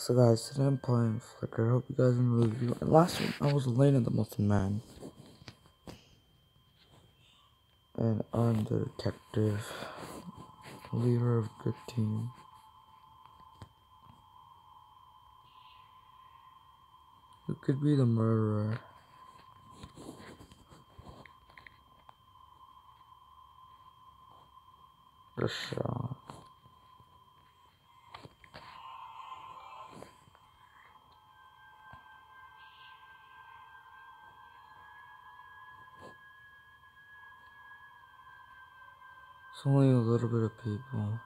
So guys, today I'm playing Flicker. Hope you guys enjoy the review. And last one, I was Elena the Muffin Man. And I'm the detective, leader of good team. Who could be the murderer? Rashawn. It's only a little bit of people.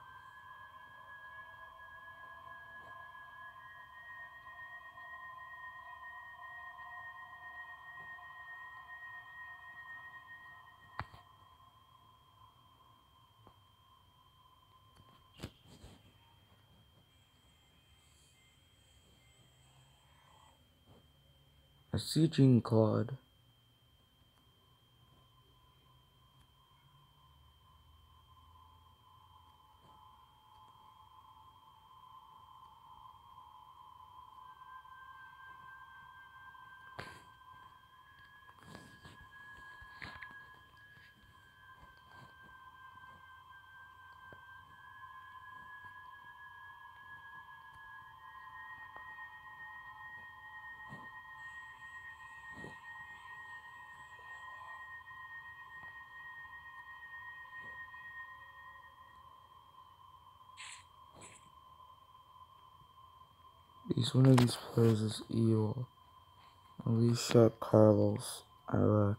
I see Jean Claude. Each one of these players is evil. Alicia, Carlos, Alec.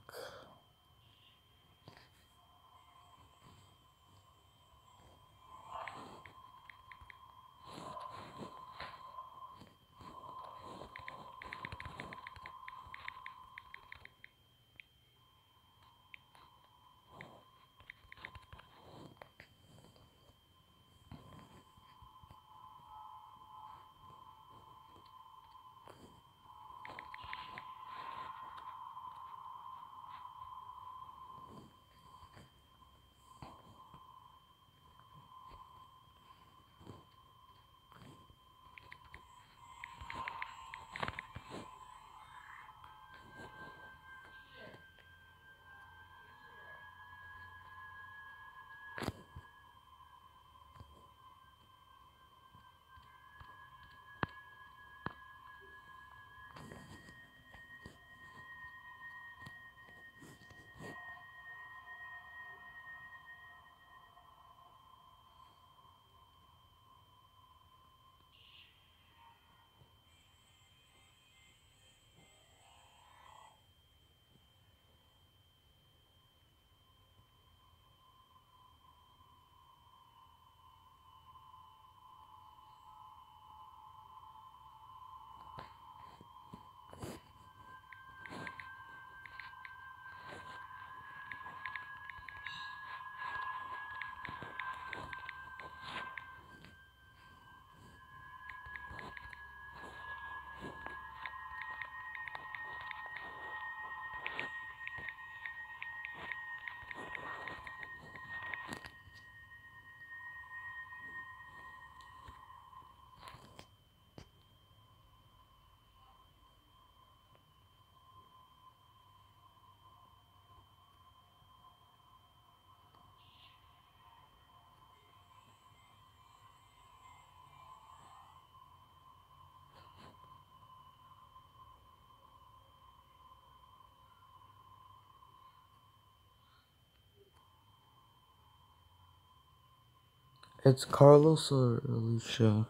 It's Carlos or Alicia.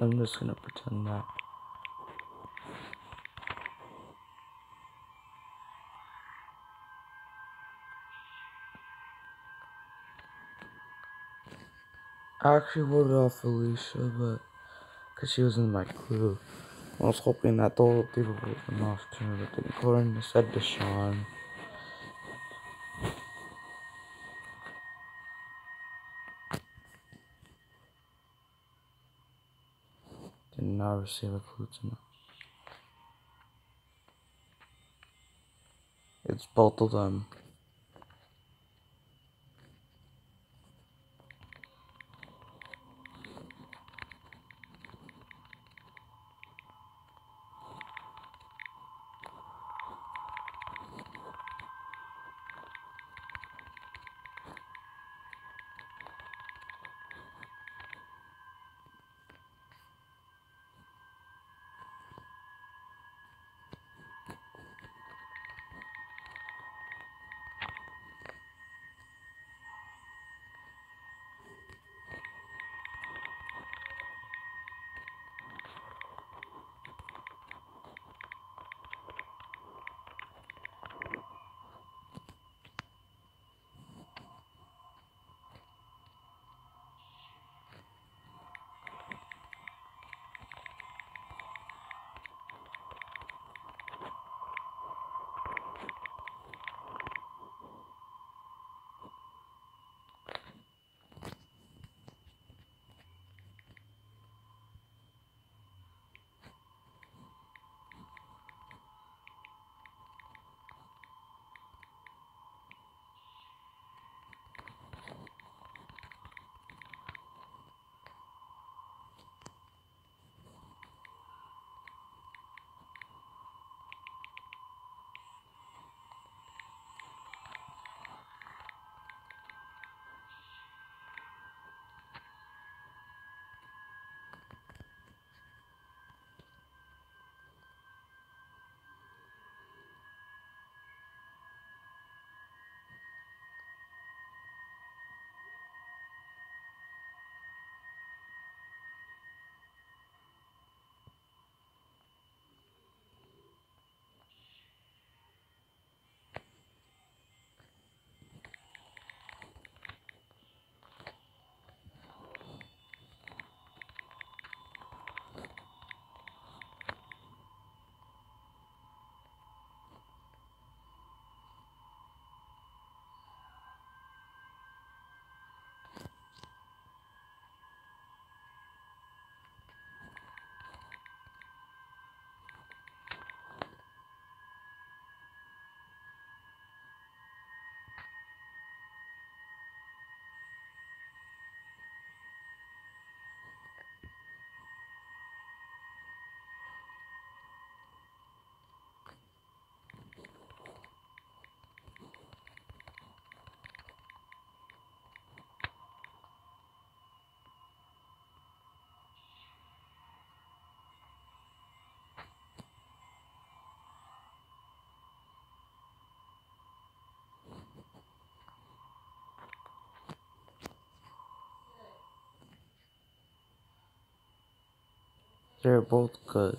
I'm just gonna pretend that. I actually voted off Alicia, but because she was in my crew. I was hoping that all the people would vote off too, but then according said Deshawn. Did not receive a clue tonight. It's both of them. They're both good.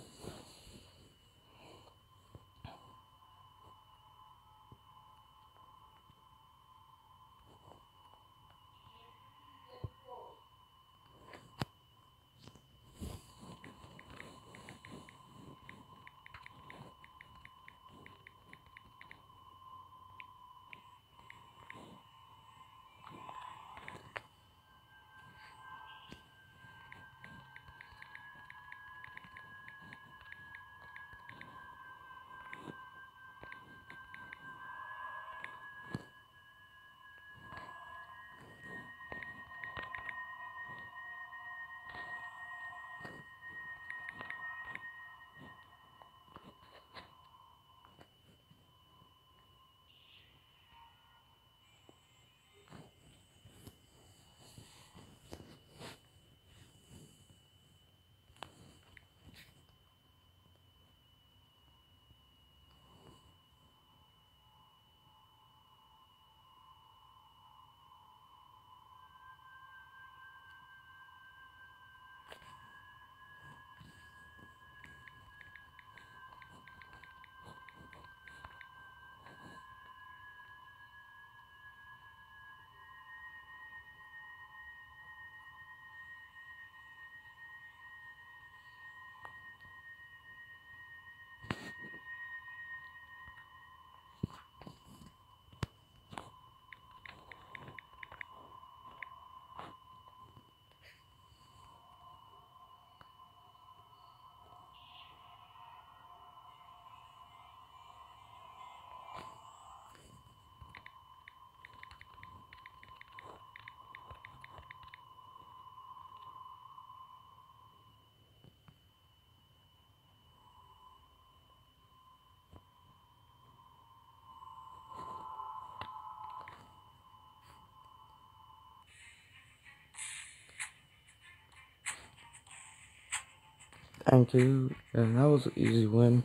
Thank you. And that was an easy win.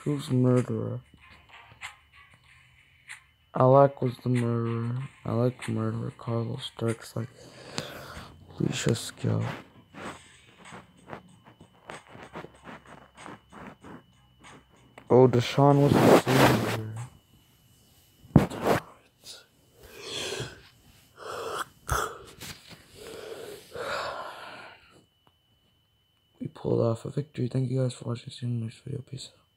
Who's murderer? Alec was the murderer. I like the murderer. Carlos Dirks like Alicia Skill. Oh, Deshaun was the savior. A victory. Thank you guys for watching. See you in the next video. Peace out.